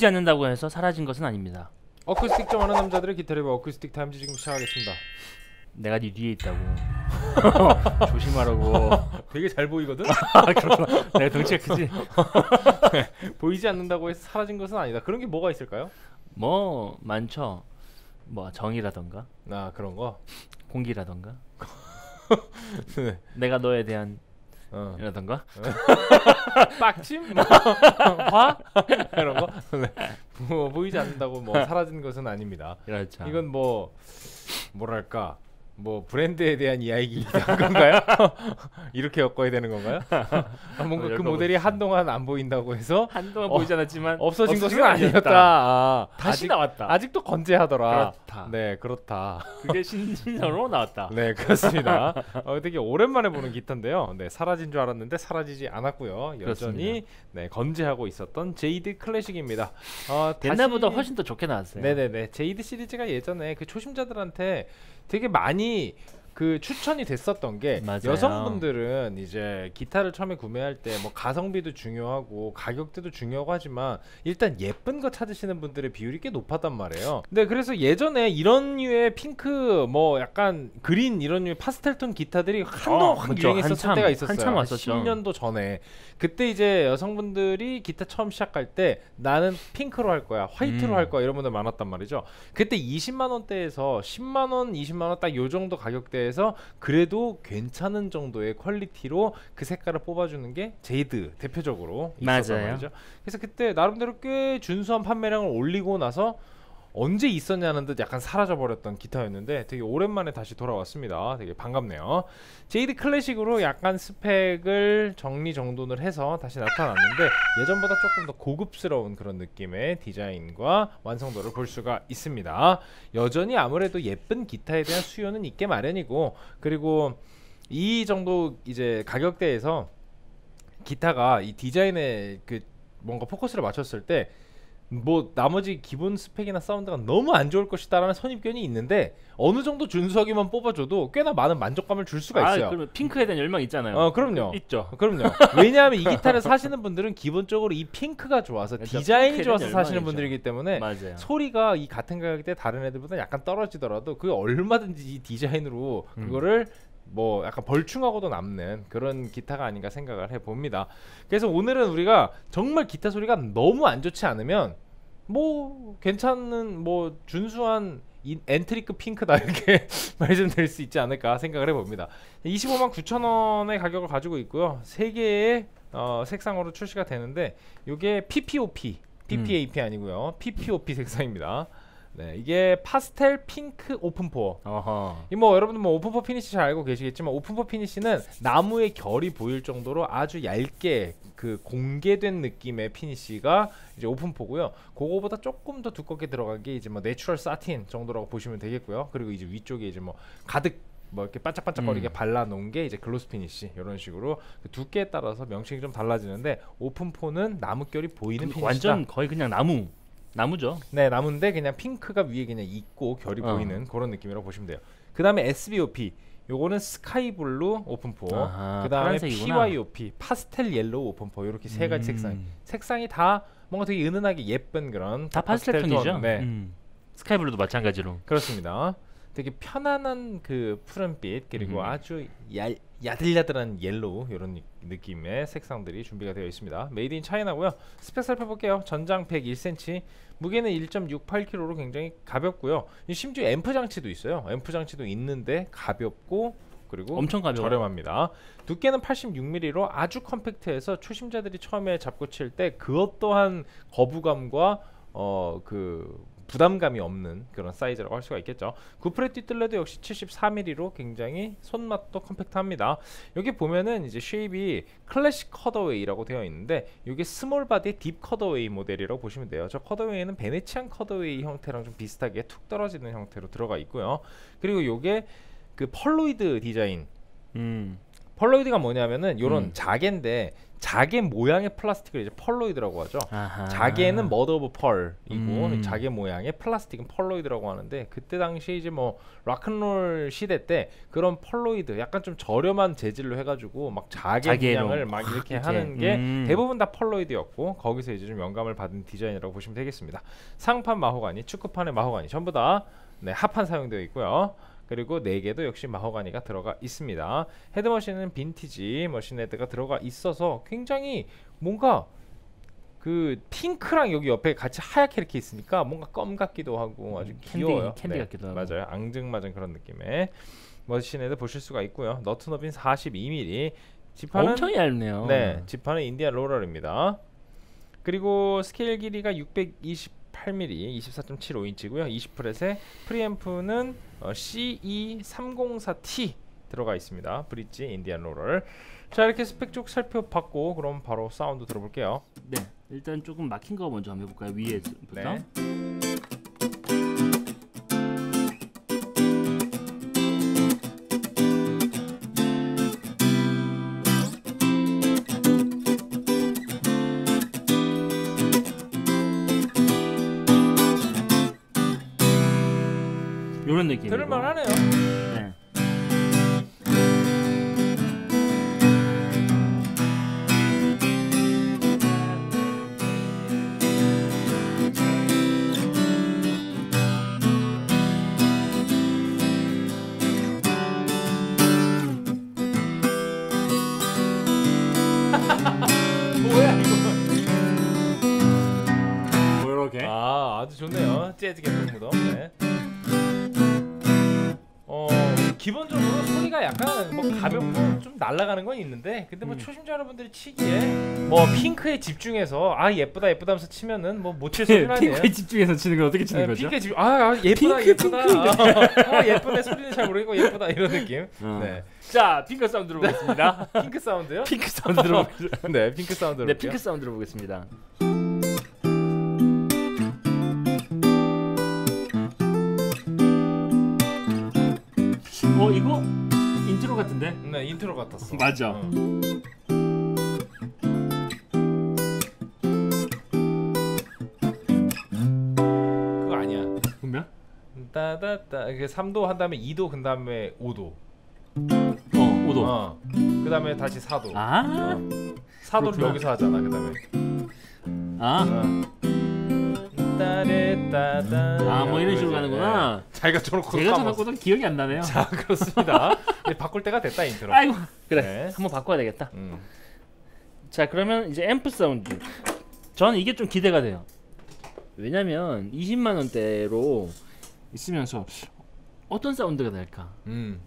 보이지 않는다고 해서 사라진 것은 아닙니다. 어쿠스틱 좀 하는 남자들의 기타 리뷰 어쿠스틱 타임즈 지금 시작하겠습니다. 내가 네 뒤에 있다고 조심하라고. 되게 잘 보이거든. 아, 그렇구나. 내가 덩치가 크지. 보이지 않는다고 해서 사라진 것은 아니다. 그런 게 뭐가 있을까요? 뭐 많죠. 뭐 정이라던가 아 그런 거. 공기라던가 네. 내가 너에 대한 어. 이라던가 빡침? 뭐, 화? 이런 거? 네. 뭐, 보이지 않는다고 뭐 사라진 것은 아닙니다. 그렇죠. 이건 뭐 뭐랄까 뭐 브랜드에 대한 이야기이던 건가요? 이렇게 엮어야 되는 건가요? 아, 뭔가 그 어, 모델이. 한동안 안 보인다고 해서 한동안 어, 보이지 않았지만 없어진 없어진 것은 건 아니었다. 아, 다시 아직, 나왔다. 아직도 건재하더라. 그렇다. 네, 그렇다. 그게 신신으로 나왔다. 네, 그렇습니다. 어, 되게 오랜만에 보는 기타인데요. 네, 사라진 줄 알았는데 사라지지 않았고요. 여전히. 네, 건재하고 있었던 제이드 클래식입니다. 어, 옛날보다 훨씬 더 좋게 나왔어요. 네 네 네. 제이드 시리즈가 예전에 그 초심자들한테 되게 많이 그 추천이 됐었던 게 맞아요. 여성분들은 이제 기타를 처음에 구매할 때 뭐 가성비도 중요하고 가격대도 중요하고 하지만 일단 예쁜 거 찾으시는 분들의 비율이 꽤 높았단 말이에요. 네, 그래서 예전에 이런 류의 핑크 뭐 약간 green 이런 류의 파스텔톤 기타들이 한동안 어, 확 그쵸. 유행했었을 한참, 때가 있었어요. 한참 왔었죠. 10년도 전에 그때 이제 여성분들이 기타 처음 시작할 때 나는 핑크로 할 거야, 화이트로 음. 할 거야 이런 분들 많았단 말이죠. 그때 20만 원대에서 10만 원, 20만 원 딱 요 정도 가격대에 서 그래도 괜찮은 정도의 quality로 그 색깔을 뽑아주는 게 제이드 대표적으로 맞아요. 말이죠. 그래서 그때 나름대로 꽤 준수한 판매량을 올리고 나서 언제 있었냐는 듯 약간 사라져 버렸던 기타였는데 되게 오랜만에 다시 돌아왔습니다. 되게 반갑네요. 제이드 클래식으로 약간 스펙을 정리 정돈을 해서 다시 나타났는데 예전보다 조금 더 고급스러운 그런 느낌의 디자인과 완성도를 볼 수가 있습니다. 여전히 아무래도 예쁜 기타에 대한 수요는 있게 마련이고 그리고 이 정도 이제 가격대에서 기타가 이 디자인에 그 뭔가 포커스를 맞췄을 때 뭐 나머지 기본 스펙이나 사운드가 너무 안 좋을 것이다라는 선입견이 있는데 어느 정도 준수하게만 뽑아줘도 꽤나 많은 만족감을 줄 수가 아, 있어요. 그러면 핑크에 대한 열망 있잖아요. 어, 그럼요. 있죠. 그럼요. 왜냐하면 이 기타를 사시는 분들은 기본적으로 이 핑크가 좋아서 그렇죠. 디자인이 좋아서 사시는. 분들이기 때문에 맞아요. 소리가 이 같은 가격대 다른 애들보다 약간 떨어지더라도 그게 얼마든지 이 디자인으로 음. 그거를 뭐 약간 벌충하고도 남는 그런 기타가 아닌가 생각을 해봅니다. 그래서 오늘은 우리가 정말 기타 소리가 너무 안 좋지 않으면 뭐 괜찮은 뭐 준수한 이 엔트리급 핑크다 이렇게 말씀드릴 수 있지 않을까 생각을 해봅니다. 25만 9천 원의 가격을 가지고 있고요. 세 개의 어, 색상으로 출시가 되는데 이게 PPOP, PPAP 아니고요. PPOP 색상입니다. 네, 이게 pastel pink open pore. 어허. 이 뭐 여러분들 뭐 open pore finish 잘 알고 계시겠지만 open pore finish는 나무의 결이 보일 정도로 아주 얇게 그 공개된 느낌의 finish가 이제 open pore고요. 그거보다 조금 더 두껍게 들어간 게 이제 뭐 natural satin 정도라고 보시면 되겠고요. 그리고 이제 위쪽에 이제 뭐 가득 뭐 이렇게 반짝반짝거리게 음. 발라놓은 게 이제 gloss finish 이런 식으로 그 두께에 따라서 명칭이 좀 달라지는데 open pore는 나무결이 보이는 finish다. 완전 거의 그냥 나무. 나무죠. 네 나무인데 그냥 핑크가 위에 그냥 있고 결이 어. 보이는 그런 느낌이라고 보시면 돼요. 그 다음에 SBOP 요거는 sky blue open pore 그 다음에. PYOP pastel yellow open pore 이렇게 세 가지 음. 색상 색상이 다 뭔가 되게 은은하게 예쁜 그런 다 파스텔 톤이죠. 톤. 네 음. sky blue도 마찬가지로. 그렇습니다. 되게 편안한 그 푸른빛 그리고 음. 아주 야, 야들야들한 yellow 이런 느- 느낌의 색상들이 준비가 되어 있습니다. made in China고요. 스펙 살펴볼게요. 전장 101cm, 무게는 1.68kg로 굉장히 가볍고요. 이 심지어 앰프 장치도 있어요. 앰프 장치도 있는데 가볍고 그리고 엄청 가벼워. 저렴합니다. 두께는 86mm로 아주 compact해서 초심자들이 처음에 잡고 칠 때 그것 또한 거부감과 어 그 부담감이 없는 그런 사이즈라고 할 수가 있겠죠. 구fret 뒷둘레도 역시 74mm로 굉장히 손맛도 compact합니다. 여기 보면은 이제 shape이 classic cutaway라고 되어 있는데 이게 small body deep cutaway 모델이라고 보시면 돼요. 저 cutaway는 Venetian cutaway 형태랑 좀 비슷하게 툭 떨어지는 형태로 들어가 있고요. 그리고 이게 그 pearloid 디자인 음. pearloid가 뭐냐면은 요런 음. 자개인데 자개 모양의 플라스틱을 이제 pearloid라고 하죠. 아하. 자개는 mother of pearl이고 음. 자개 모양의 플라스틱은 pearloid라고 하는데 그때 당시 이제 뭐 락큰롤 시대 때 그런 pearloid 약간 좀 저렴한 재질로 해가지고 막 자개. 문양을 막 이렇게 이렇게. 하는 게 음. 대부분 다 pearloid였고 거기서 이제 좀 영감을 받은 디자인이라고 보시면 되겠습니다. 상판 마호가니, 측후판의 마호가니 전부 다 네, 합판 사용되어 있고요. 그리고 neck도 역시 마호가니가 들어가 있습니다. head machine은 vintage machine head가 들어가 있어서 굉장히 뭔가 그 핑크랑 여기 옆에 같이 하얗게 이렇게 있으니까 뭔가 껌 같기도 하고 아주 음, 캔디- 귀여워요. 캔디 같기도 하고. 맞아요. 앙증맞은 그런 느낌의 machine head 보실 수가 있고요. 너트 너비는 42mm. 지판은 엄청 얇네요. 네, 지판은 Indian laurel입니다. 그리고 스케일 길이가 628mm, 24.75인치고요. 20fret에 프리앰프는 어, CE304T 들어가 있습니다. bridge Indian laurel. 자 이렇게 스펙 쪽 살펴봤고 그럼 바로 사운드 들어볼게요. 네. 일단 조금 막힌 거 먼저 한번 해볼까요? 위에부터. 네. 이런 느낌. 들을만하네요. 네. 뭐야 이거? 뭐 이렇게. 아 아주 좋네요. 재즈 감성 무덤. 네. 어 기본적으로 소리가 약간 뭐 가볍고 좀 날아가는 건 있는데 근데 뭐 음. 초심자 여러분들이 치기에 뭐 핑크에 집중해서 아 예쁘다 예쁘다 하면서 치면은 뭐 못 칠 소리는 아니에요. 핑크에 집중해서 치는 건 어떻게 치는 네, 거죠? 핑크에 집중. 아, 아 예쁘다 핑크, 예쁘다. 아, 아, 예쁘네 소리는 잘 모르겠고 예쁘다 이런 느낌. 어. 네. 자, 핑크 사운드 들어보겠습니다. 핑크 사운드요? 핑크 사운드 들어보겠습니다. 네 핑크 사운드. 네, 핑크 사운드 들어보겠습니다. 같은데? 네 인트로 같았어. 맞아. 어. 그거 아니야. 분명? 따다따 이게 3도 한 다음에 2도 그 다음에 5도. 어, 5도. 어. 그 다음에 다시 4도. 아, 4도를 그렇구나. 여기서 하잖아. 그 다음에. 아, 아, 뭐 이런 식으로 가는구나. 자기가 쳐놓고 제가. 쳐놓고도 기억이 안 나네요. 자 그렇습니다. 이제 바꿀 때가 됐다 인트로. 아이고, 그래. 네. 한번 바꿔야 되겠다. 음. 자, 그러면 이제 앰프 사운드. 저는 이게 좀 기대가 돼요. 왜냐면 20만 원대로 있으면서 어떤 사운드가 날까? 음.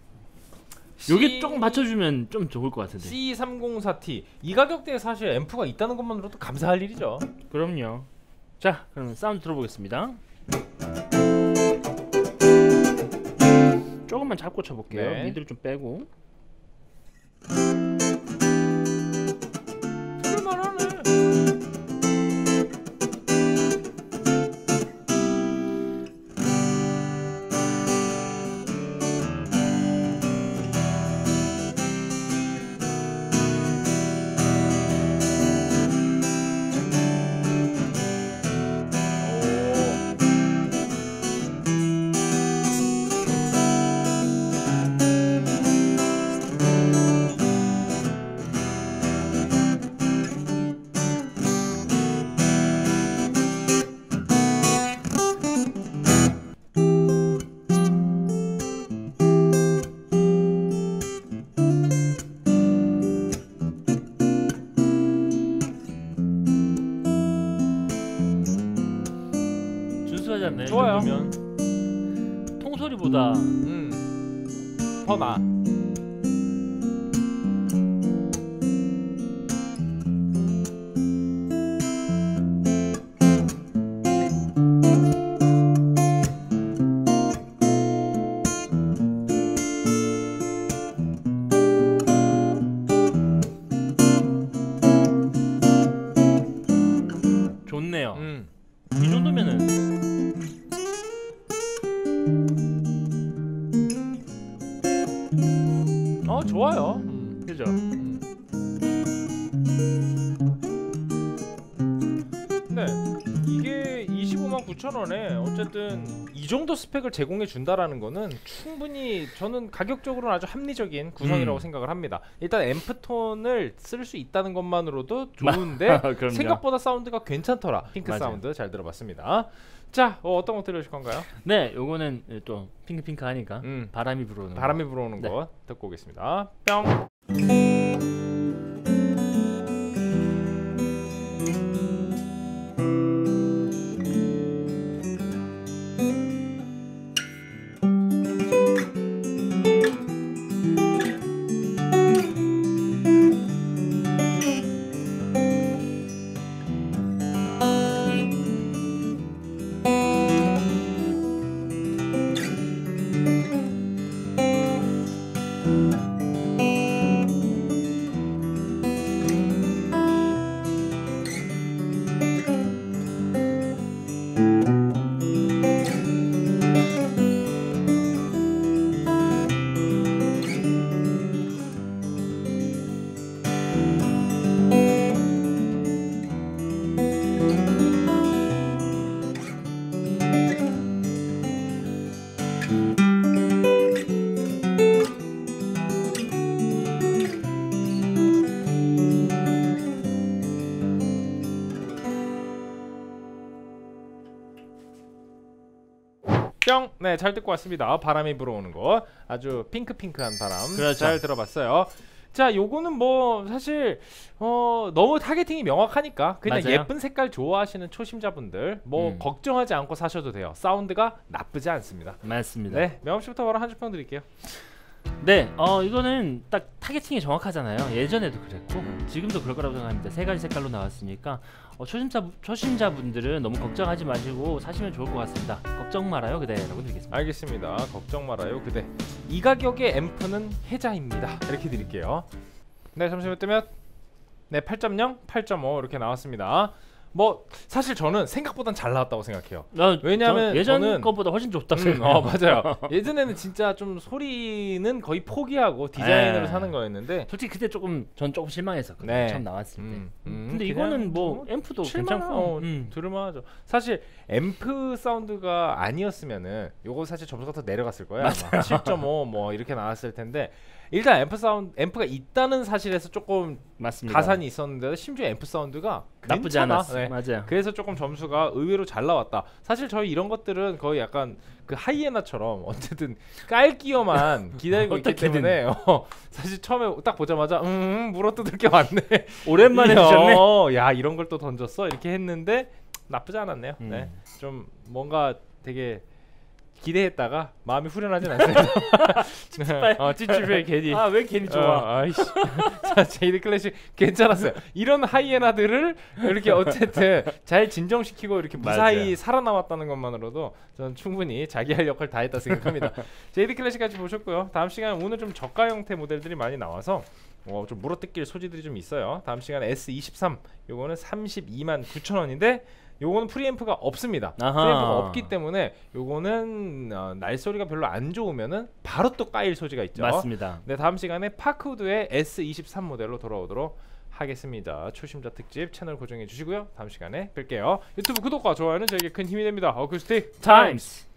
요게 C- 조금 맞춰주면 좀 좋을 것 같은데. C304T 이 가격대에 사실 앰프가 있다는 것만으로도 감사할 일이죠. 그럼요. 자, 그럼 사운드 들어보겠습니다. 조금만 잡고 쳐볼게요. 네. 미드를 좀 빼고. 통소리보 좋아요. 음. 힘들죠. 25만 9천 원에 어쨌든 이 정도 스펙을 제공해 준다라는 거는 충분히 저는 가격적으로는 아주 합리적인 구성이라고 음. 생각을 합니다. 일단 앰프 tone을 쓸 수 있다는 것만으로도 좋은데 그럼요. 생각보다 사운드가 괜찮더라. 핑크 맞아요. 사운드 잘 들어봤습니다. 자, 어, 어떤 거 들으실 건가요? 네, 요거는 또 핑크핑크 하니까 음. 바람이 불어오는. 바람이 불어오는 네. 거 듣고 오겠습니다. 뿅. 네, 잘 듣고 왔습니다. 바람이 불어오는 거. 아주 핑크핑크한 바람. 그렇죠. 잘 들어봤어요. 자, 요거는 뭐 사실 어 너무 targeting이 명확하니까 그냥 맞아요. 예쁜 색깔 좋아하시는 초심자분들 뭐 음. 걱정하지 않고 사셔도 돼요. 사운드가 나쁘지 않습니다. 맞습니다. 네, 명함 씨부터 바로 한 줄 평 드릴게요. 네, 어 이거는 딱 targeting이 정확하잖아요. 예전에도 그랬고 지금도 그럴 거라고 생각합니다. 세 가지 색깔로 나왔으니까 어, 초심자 초심자분들은 너무 걱정하지 마시고 사시면 좋을 것 같습니다. 걱정 말아요, 그대 라고 드리겠습니다. 알겠습니다. 걱정 말아요. 그대. 이 가격의 앰프는 해자입니다. 이렇게 드릴게요. 네, 잠시만 뜨면 네, 8.0, 8.5 이렇게 나왔습니다. 뭐 사실 저는 생각보단 잘 나왔다고 생각해요. 어, 왜냐면 저 예전 저는- 거보다 훨씬 좋다고 음. 어 맞아요. 예전에는 진짜 좀 소리는 거의 포기하고 디자인으로 네. 사는 거였는데 솔직히 그때 조금 전 조금 실망했었거든요. 네. 처음 나왔을 때. 음, 음, 근데 이거는 뭐뭐 앰프도 괜찮고 어, 음. 들을만하죠. 사실 앰프 사운드가 아니었으면은 요거 사실 점수가 더 내려갔을 거야. 아마 7.5 뭐 이렇게 나왔을 텐데 일단 앰프 사운드 앰프가 있다는 사실에서 조금 맞습니다. 가산이 있었는데 심지어 앰프 사운드가 나쁘지. 않았어. 네. 맞아요. 그래서 조금 점수가 의외로 잘 나왔다. 사실 저희 이런 것들은 거의 약간 그 하이에나처럼 어쨌든 깔 기회만 기다리고 있기. 때문에 어, 사실 처음에 딱 보자마자 음 물어뜯을 게 많네. 오랜만에 어, 드셨네. 야 이런 걸 또 던졌어 이렇게 했는데 나쁘지 않았네요. 음. 네, 좀 뭔가 되게 기대했다가 마음이 후련하진 않습니다. 네, 어, 찝찝해 괜히. 아 왜 괜히 좋아? 어, 아이씨. 자, 제이드 클래식 괜찮았어요. 이런 하이에나들을 이렇게 어쨌든 잘 진정시키고 이렇게 무사히 맞아요. 살아남았다는 것만으로도 저는 충분히 자기 할 역할 다 했다 생각합니다. 제이드 클래식까지 보셨고요. 다음 시간에 오늘 좀 저가 형태 모델들이 많이 나와서 어, 좀 물어뜯길 소지들이 좀 있어요. 다음 시간에 S23 요거는 32만 9천 원인데 요거는 프리앰프가 없습니다. 아하. 프리앰프가 없기 때문에 요거는 어, 날 소리가 별로 안 좋으면은 바로 또 까일 소지가 있죠. 맞습니다. 네 다음 시간에 파크우드의 S23 모델로 돌아오도록 하겠습니다. 초심자 특집 채널 고정해 주시고요. 다음 시간에 뵐게요. 유튜브 구독과 좋아요는 저에게 큰 힘이 됩니다. 어쿠스틱 타임스.